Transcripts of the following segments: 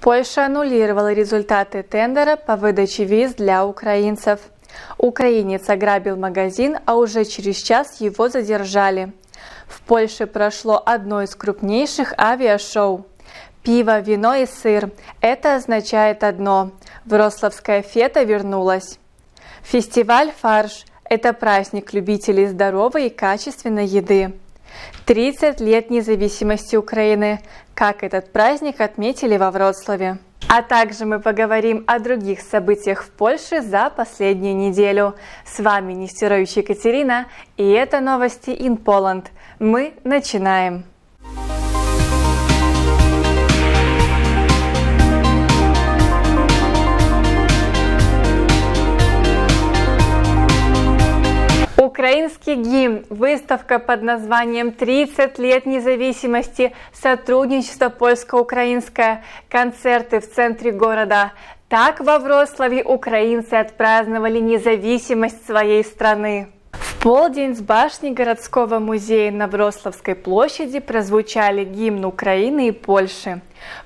Польша аннулировала результаты тендера по выдаче виз для украинцев. Украинец ограбил магазин, а уже через час его задержали. В Польше прошло одно из крупнейших авиашоу. Пиво, вино и сыр – это означает одно – Врославская фета вернулась. Фестиваль «Фарш» – это праздник любителей здоровой и качественной еды. 30 лет независимости Украины. Как этот праздник отметили во Вроцлаве. А также мы поговорим о других событиях в Польше за последнюю неделю. С вами Нестерович Екатерина, и это новости in Poland. Мы начинаем. Украинский гимн, выставка под названием «30 лет независимости. Сотрудничество польско-украинское», концерты в центре города. Так во Вроцлаве украинцы отпраздновали независимость своей страны. В полдень с башни городского музея на Врославской площади прозвучали гимн Украины и Польши.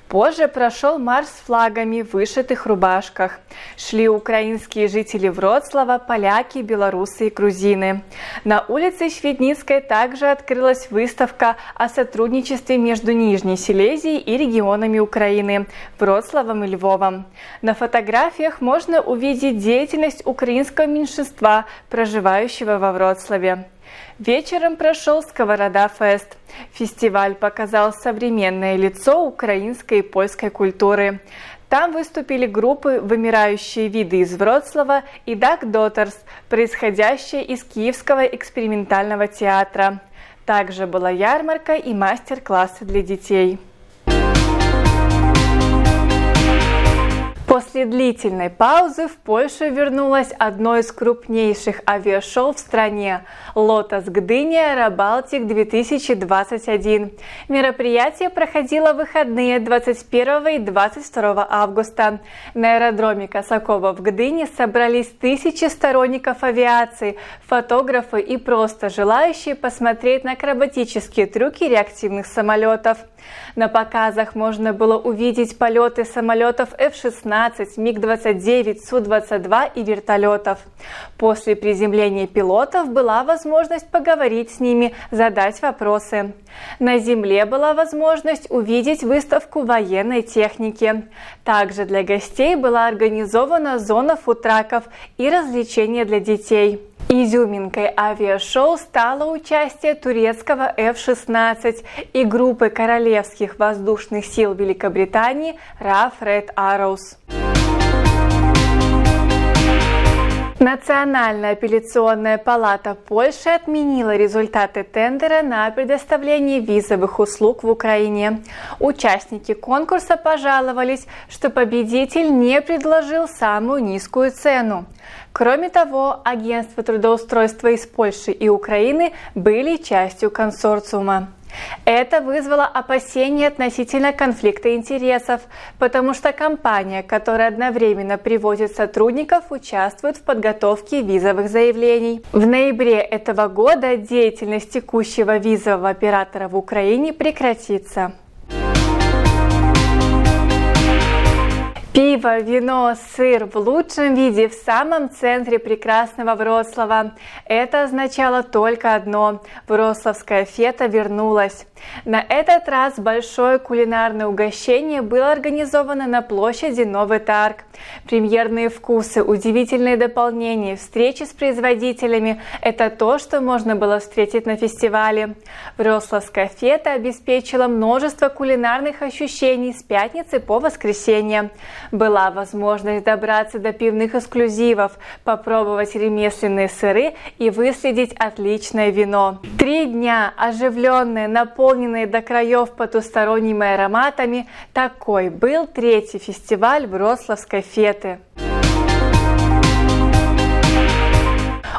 Позже прошел марш с флагами в вышитых рубашках. Шли украинские жители Вроцлава, поляки, белорусы и грузины. На улице Шведницкой также открылась выставка о сотрудничестве между Нижней Силезией и регионами Украины – Вроцлавом и Львовом. На фотографиях можно увидеть деятельность украинского меньшинства, проживающего во Вроцлаве. Вечером прошел Сковорода Фест. Фестиваль показал современное лицо украинской и польской культуры. Там выступили группы «Вымирающие виды» из Вроцлава и «Дак Дотерс», происходящие из Киевского экспериментального театра. Также была ярмарка и мастер-классы для детей. После длительной паузы в Польшу вернулось одно из крупнейших авиашоу в стране – «Лотос Гдыня Рабалтик 2021». Мероприятие проходило в выходные 21 и 22 августа. На аэродроме Косакова в Гдыне собрались тысячи сторонников авиации, фотографы и просто желающие посмотреть на акробатические трюки реактивных самолетов. На показах можно было увидеть полеты самолетов F-16, МиГ-29, Су-22 и вертолетов. После приземления пилотов была возможность поговорить с ними, задать вопросы. На земле была возможность увидеть выставку военной техники. Также для гостей была организована зона футраков и развлечения для детей. Изюминкой авиашоу стало участие турецкого F-16 и группы Королевских воздушных сил Великобритании RAF Red Arrows. Национальная апелляционная палата Польши отменила результаты тендера на предоставление визовых услуг в Украине. Участники конкурса пожаловались, что победитель не предложил самую низкую цену. Кроме того, агентства трудоустройства из Польши и Украины были частью консорциума. Это вызвало опасения относительно конфликта интересов, потому что компания, которая одновременно привозит сотрудников, участвует в подготовке визовых заявлений. В ноябре этого года деятельность текущего визового оператора в Украине прекратится. Пиво, вино, сыр в лучшем виде в самом центре прекрасного Вроцлава. Это означало только одно – Вроцлавская фета вернулась. На этот раз большое кулинарное угощение было организовано на площади Новый Тарг. Премьерные вкусы, удивительные дополнения, встречи с производителями – это то, что можно было встретить на фестивале. Вроцлавская фета обеспечила множество кулинарных ощущений с пятницы по воскресенье. Была возможность добраться до пивных эксклюзивов, попробовать ремесленные сыры и выследить отличное вино. Три дня оживленные, наполненные до краев потусторонними ароматами, такой был третий фестиваль Врославской феты.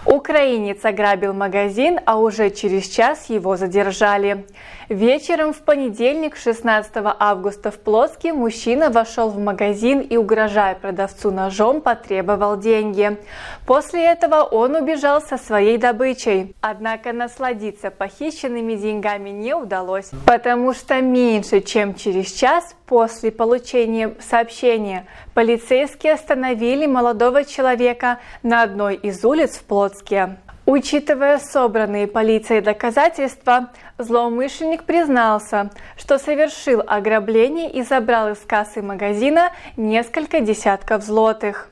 Украинец ограбил магазин, а уже через час его задержали. Вечером в понедельник, 16 августа в Плотске, мужчина вошел в магазин и, угрожая продавцу ножом, потребовал деньги. После этого он убежал со своей добычей. Однако насладиться похищенными деньгами не удалось, потому что меньше чем через час после получения сообщения полицейские остановили молодого человека на одной из улиц в Плотске. Учитывая собранные полицией доказательства, злоумышленник признался, что совершил ограбление и забрал из кассы магазина несколько десятков злотых.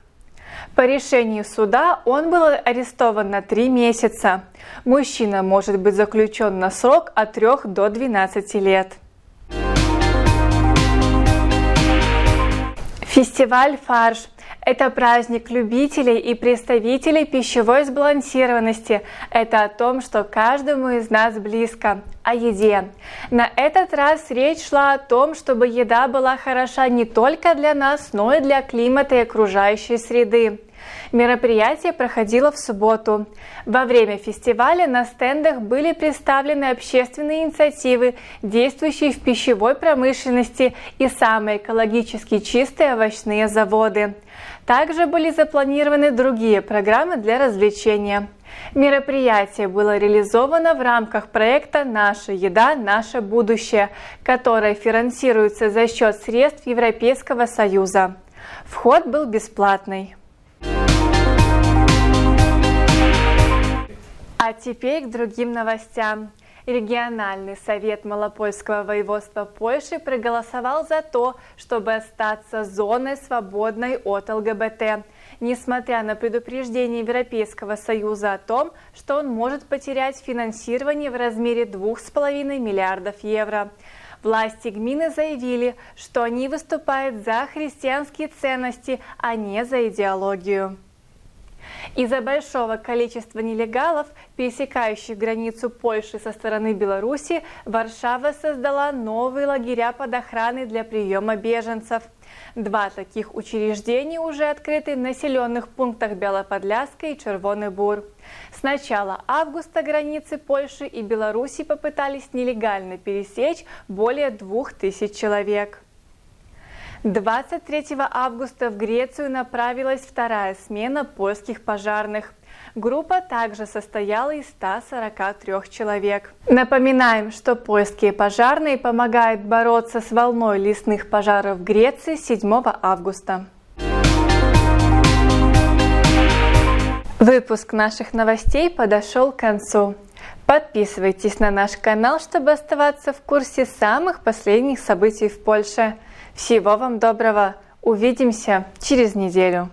По решению суда он был арестован на три месяца. Мужчина может быть заключен на срок от 3 до 12 лет. Фестиваль «Фарш» Это праздник любителей и представителей пищевой сбалансированности. Это о том, что каждому из нас близко. О еде. На этот раз речь шла о том, чтобы еда была хороша не только для нас, но и для климата и окружающей среды. Мероприятие проходило в субботу. Во время фестиваля на стендах были представлены общественные инициативы, действующие в пищевой промышленности и самые экологически чистые овощные заводы. Также были запланированы другие программы для развлечения. Мероприятие было реализовано в рамках проекта «Наша еда. Наше будущее», которое финансируется за счет средств Европейского Союза. Вход был бесплатный. А теперь к другим новостям. Региональный совет Малопольского воеводства Польши проголосовал за то, чтобы остаться зоной, свободной от ЛГБТ, несмотря на предупреждение Европейского Союза о том, что он может потерять финансирование в размере 2,5 миллиардов евро. Власти Гмины заявили, что они выступают за христианские ценности, а не за идеологию. Из-за большого количества нелегалов, пересекающих границу Польши со стороны Беларуси, Варшава создала новые лагеря под охраной для приема беженцев. Два таких учреждения уже открыты в населенных пунктах Белоподляска и Червоный Бур. С начала августа границы Польши и Беларуси попытались нелегально пересечь более двух тысяч человек. 23 августа в Грецию направилась вторая смена польских пожарных. Группа также состояла из 143 человек. Напоминаем, что польские пожарные помогают бороться с волной лесных пожаров в Греции 7 августа. Выпуск наших новостей подошел к концу. Подписывайтесь на наш канал, чтобы оставаться в курсе самых последних событий в Польше. Всего вам доброго. Увидимся через неделю.